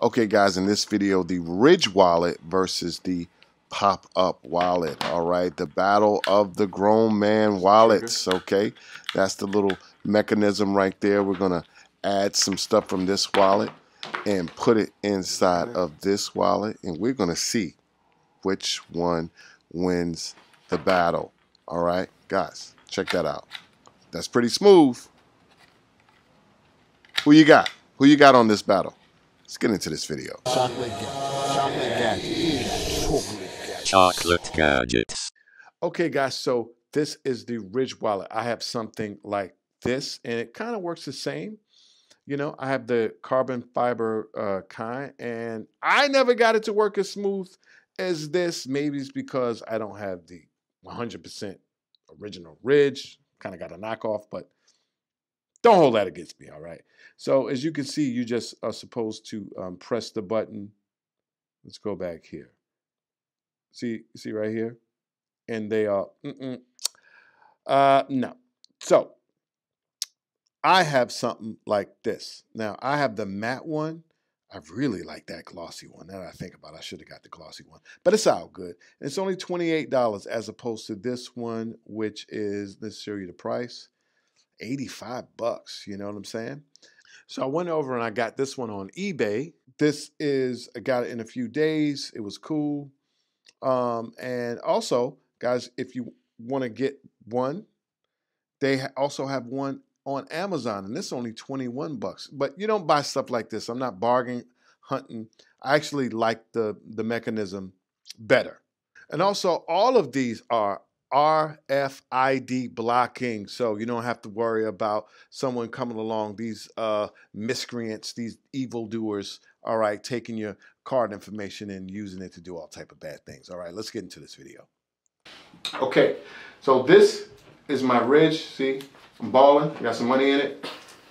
Okay, guys, in this video, the Ridge wallet versus the pop-up wallet. All right, the battle of the grown man wallets. Okay, that's the little mechanism right there. We're gonna add some stuff from this wallet and put it inside of this wallet, and we're gonna see which one wins the battle. All right, guys, check that out. That's pretty smooth. Who you got? Who you got on this battle? Let's get into this video. Chocolate, chocolate gadgets. Chocolate gadgets. Chocolate gadgets. Okay, guys, so this is the Ridge wallet. I have something like this, and it kind of works the same. You know, I have the carbon fiber uh, kind, and I never got it to work as smooth as this. Maybe it's because I don't have the 100% original Ridge. Kind of got a knockoff, but don't hold that against me, all right? So as you can see, you just are supposed to um, press the button. Let's go back here. See, see right here? And they are, mm-mm. Uh, no. So I have something like this. Now I have the matte one. I really like that glossy one. Now that I think about I should have got the glossy one. But it's all good. It's only $28 as opposed to this one, which is, let's show you the price. 85 bucks, you know what I'm saying? So I went over and I got this one on eBay. This is, I got it in a few days. It was cool. Um, and also, guys, if you want to get one, they also have one on Amazon, and this is only 21 bucks. But you don't buy stuff like this. I'm not bargain hunting. I actually like the, the mechanism better. And also, all of these are RFID blocking, so you don't have to worry about someone coming along, these uh, miscreants, these evildoers, all right, taking your card information and using it to do all type of bad things. All right, let's get into this video. Okay, so this is my ridge. See, I'm balling. I got some money in it.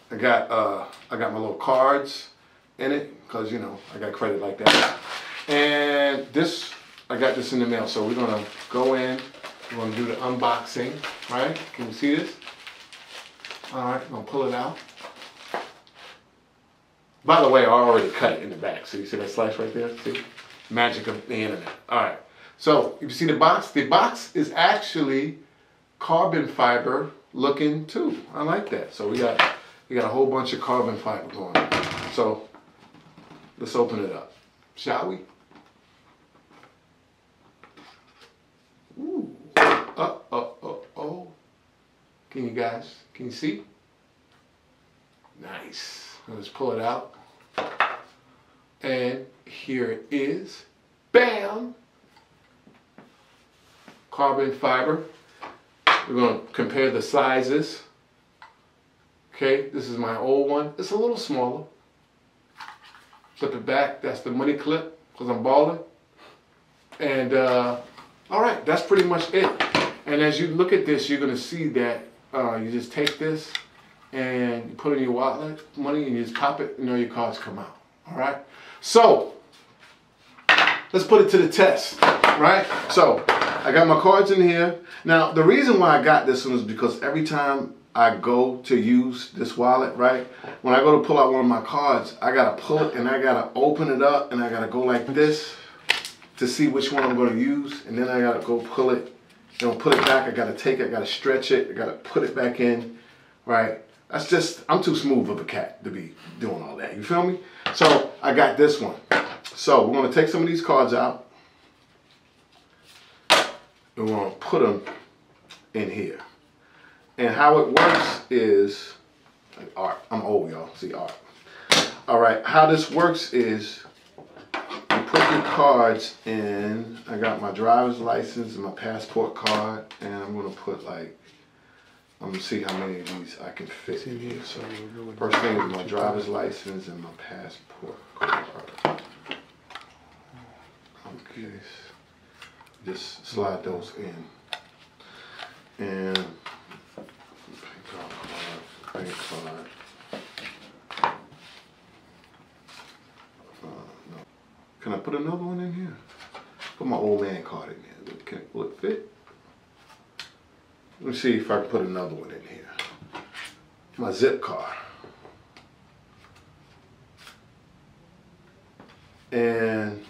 I got uh, I got my little cards in it because you know I got credit like that. And this, I got this in the mail. So we're gonna go in. We're gonna do the unboxing, right? Can you see this? All right, I'm gonna pull it out. By the way, I already cut it in the back. So you see that slice right there? See? Magic of the internet. All right. So you see the box, the box is actually carbon fiber looking too. I like that. So we got we got a whole bunch of carbon fiber going. So let's open it up, shall we? Uh, uh, uh, oh. Can you guys, can you see? Nice. Let's pull it out. And here it is. Bam! Carbon fiber. We're going to compare the sizes. Okay, this is my old one. It's a little smaller. Flip it back. That's the money clip because I'm balling. And uh, all right, that's pretty much it. And as you look at this, you're going to see that uh, you just take this and you put it in your wallet, money, and you just pop it, and all your cards come out. All right. So let's put it to the test, right? So I got my cards in here. Now, the reason why I got this one is because every time I go to use this wallet, right? When I go to pull out one of my cards, I gotta pull it and I gotta open it up and I gotta go like this to see which one I'm gonna use. And then I gotta go pull it, know, put it back. I gotta take it, I gotta stretch it, I gotta put it back in, right? That's just, I'm too smooth of a cat to be doing all that. You feel me? So I got this one. So we're gonna take some of these cards out. And we're gonna put them in here. And how it works is, like art, I'm old y'all, see art. All right, how this works is cards in, I got my driver's license and my passport card, and I'm gonna put like, I'm gonna see how many of these I can fit in here. So first thing is my driver's license and my passport card. Okay, just slide those in. And bank card, bank card. Uh, no. Can I put another one in here? Put my old man card in there. Okay, will it fit? Let me see if I can put another one in here. My zip card. and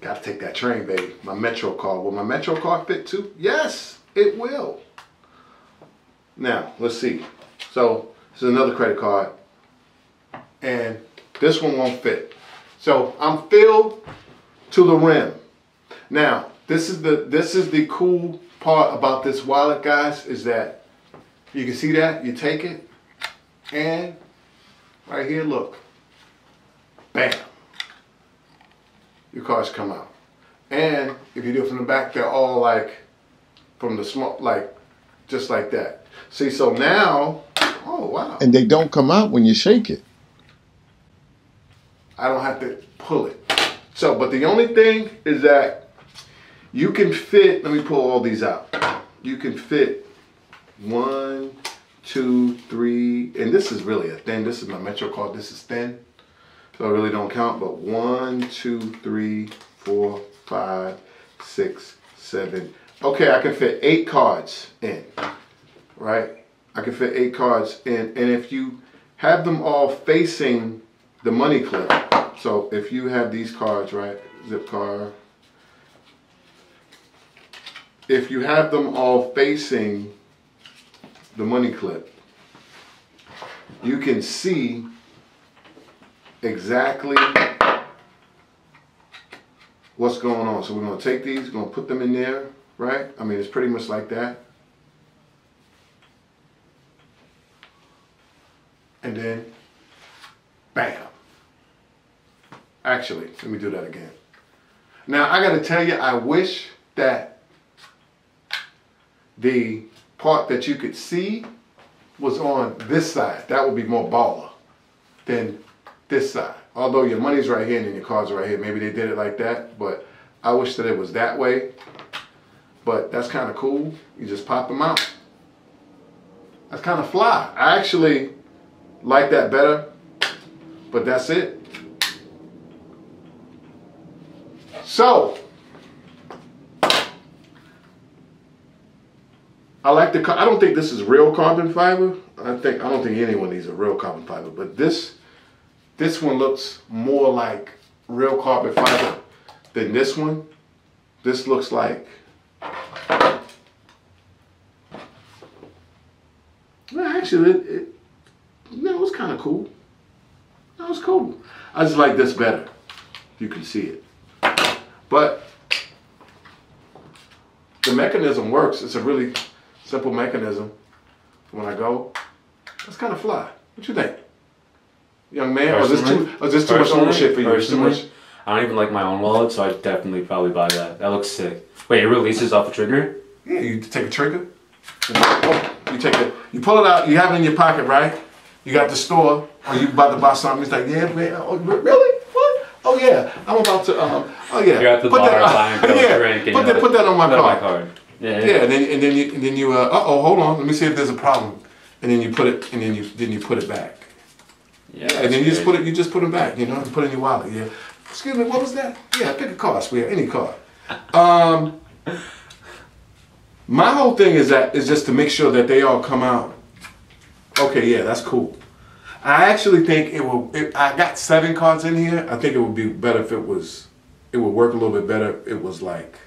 got to take that train, baby. My Metro card. Will my Metro card fit too? Yes, it will. Now, let's see. So, this is another credit card. And this one won't fit. So, I'm filled to the rim. Now, this is the this is the cool part about this wallet, guys, is that you can see that, you take it, and right here, look. Bam. Your cards come out. And if you do it from the back, they're all like from the small, like just like that. See, so now, oh wow, And they don't come out when you shake it. I don't have to pull it. So, but the only thing is that you can fit, let me pull all these out. You can fit one, two, three, and this is really a thin. This is my Metro card. This is thin. So I really don't count, but one, two, three, four, five, six, seven. Okay, I can fit eight cards in, right? I can fit eight cards in, and if you have them all facing the money clip, so if you have these cards, right, zip card, if you have them all facing the money clip, you can see exactly what's going on. So we're gonna take these, we're gonna put them in there, right? I mean, it's pretty much like that. And then, bam. Actually, let me do that again. Now, I gotta tell you, I wish that the part that you could see was on this side. That would be more baller than this side. Although your money's right here and then your cards are right here. Maybe they did it like that, but I wish that it was that way. But that's kind of cool. You just pop them out. That's kind of fly. I actually like that better, but that's it. So, I like the. I don't think this is real carbon fiber. I think I don't think anyone needs a real carbon fiber, but this this one looks more like real carbon fiber than this one. This looks like. Well, actually, it, it no, it was kind of cool. That was cool. I just like this better. You can see it, but the mechanism works. It's a really simple mechanism. When I go, it's kind of fly. What you think, young man? Or is this too? Or is this too much ownership for you? Too much. I don't even like my own wallet, so I'd definitely probably buy that. That looks sick. Wait, it releases off a trigger? Yeah, you take a trigger. Oh, you take it. You pull it out. You have it in your pocket, right? You got the store, or you about to buy something. It's like, yeah, man. Oh, really? Oh yeah, I'm about to. Um, oh yeah. You're at the Put bar that- buying a yeah, drink and Put that. Put that on my Put it my card. card. Yeah, Yeah, and then and then you and then you. Uh oh, hold on. Let me see if there's a problem. And then you put it. And then you then you put it back. Yeah, And then you just put it. You just put them back. You know, put it in your wallet. Yeah. Excuse me. What was that? Yeah, pick a card, sweetheart. Any card. Um. My whole thing is that is just to make sure that they all come out. Okay, yeah, that's cool. I actually think it will. It, I got seven cards in here. I think it would be better if it was. It would work a little bit better. if It was like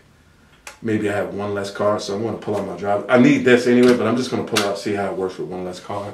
maybe I have one less card, so I'm going to pull out my driver. I need this anyway, but I'm just going to pull out see how it works with one less card.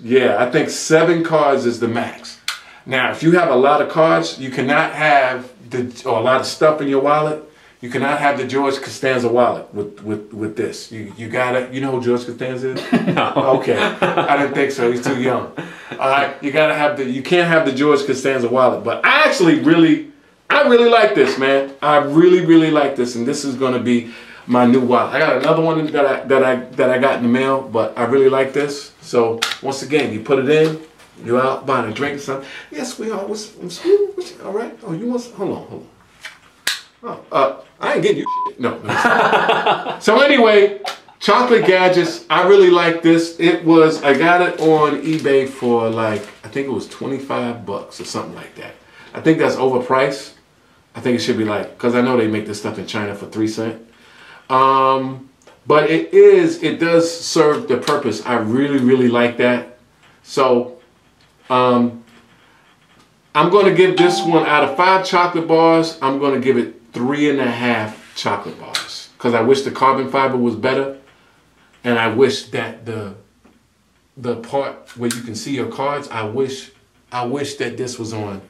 Yeah, I think seven cards is the max. Now, if you have a lot of cards, you cannot have the or a lot of stuff in your wallet. You cannot have the George Costanza wallet with with with this. You you gotta. You know who George Costanza is? No. Okay, I didn't think so. He's too young. All right, you gotta have the. You can't have the George Costanza wallet. But I actually really, I really like this, man. I really, really like this, and this is gonna be my new wallet. I got another one that I that I that I got in the mail, but I really like this. So once again, you put it in. you're out buying a drink or something? Yes, sweetheart. What's, what's, what's all right? Oh, you want? Hold on, hold on. Oh, uh, I ain't getting you shit. No. no. so anyway, chocolate gadgets. I really like this. It was I got it on eBay for like I think it was twenty five bucks or something like that. I think that's overpriced. I think it should be like because I know they make this stuff in China for three cent. Um, but it is it does serve the purpose. I really really like that. So Um, I'm going to give this one out of five chocolate bars. I'm going to give it three and a half chocolate bars because I wish the carbon fiber was better, and I wish that the the part where you can see your cards. I wish I wish that this was on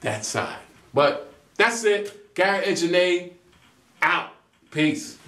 that side. But that's it. Gary and out. Peace.